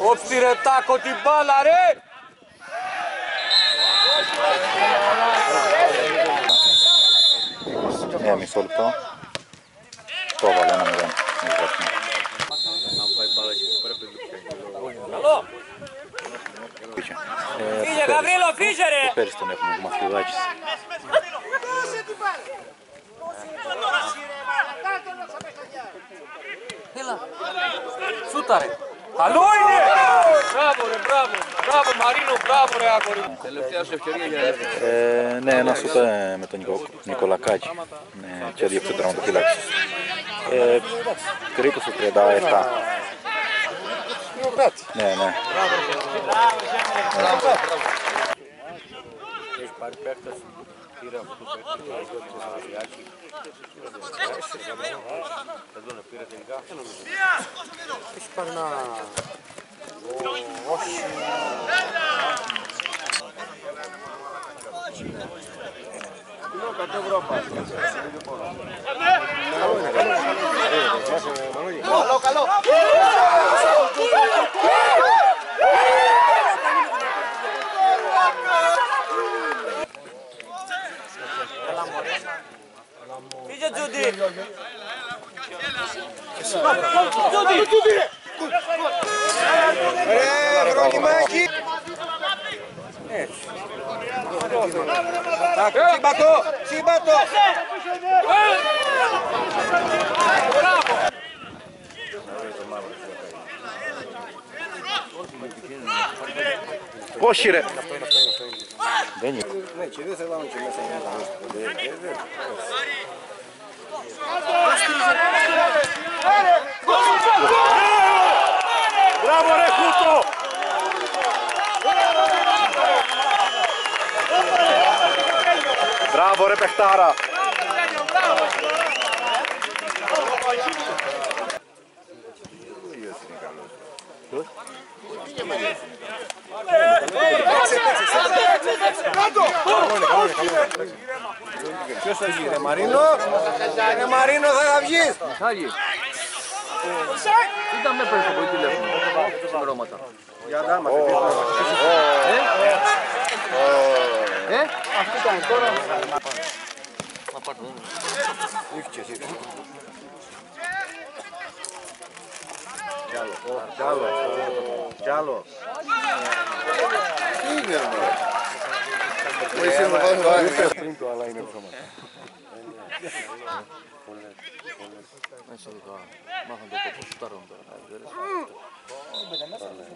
Obstire taco de bala, re! Ε, μισό λεπτό. Το έβαλε ένα μηδέν. με βαθμό. Αν πάει μπάλα εκεί που πρέπει να πιάνει. Καλό! Είχε. Ε, Φύγε πέρυσι- Γαβρίλο, φύγε ρε! Πέρυσι τον έχουμε, ο Μαθιουδάκης. Έλα! Σούτα ρε! Καλό είναι! Μπράβο ρε, μπράβο! Μπράβο Μαρίνο, μπράβο ρε άκορη! Τελευταία σου ευκαιρία για να έρθεις. Ε, ναι, ένα σούτ ε, με τον Νικο, Νικολακάκη ναι, και έδιωξε τραυματοφύλαξη. Ε, περίπου στο 37. Ναι, ναι. Έχει πάρει παίκτες, πήρε αυτό το παίκτη, το έδωσε σε Αναδριάκη. Δεν τον πήρε τελικά. Έχει πάρει ένα... Φύγε Τζούντι! Ε, Βρονιμάκη! Σύμπατο! Σύμπατο! Όχι ρε! Δεν είναι. Ναι, και δεν θέλαμε και μέσα Ρε παιχτάρα! Ποιος θα βγει, ρε Μαρίνο! Ρε Μαρίνο θα βγεις! Μιχάλη, ήταν με πέρυσι από τηλέφωνο, 힘으로 맞아. 야다 맞아. 예? 예? 아, 그다음 거는 아빠 돈. 이렇게 제 Jalo, Jalo, Jalo. Ih, meu irmão. Conhecendo mais, vai. Brinco além, meu irmão. Buenas noches.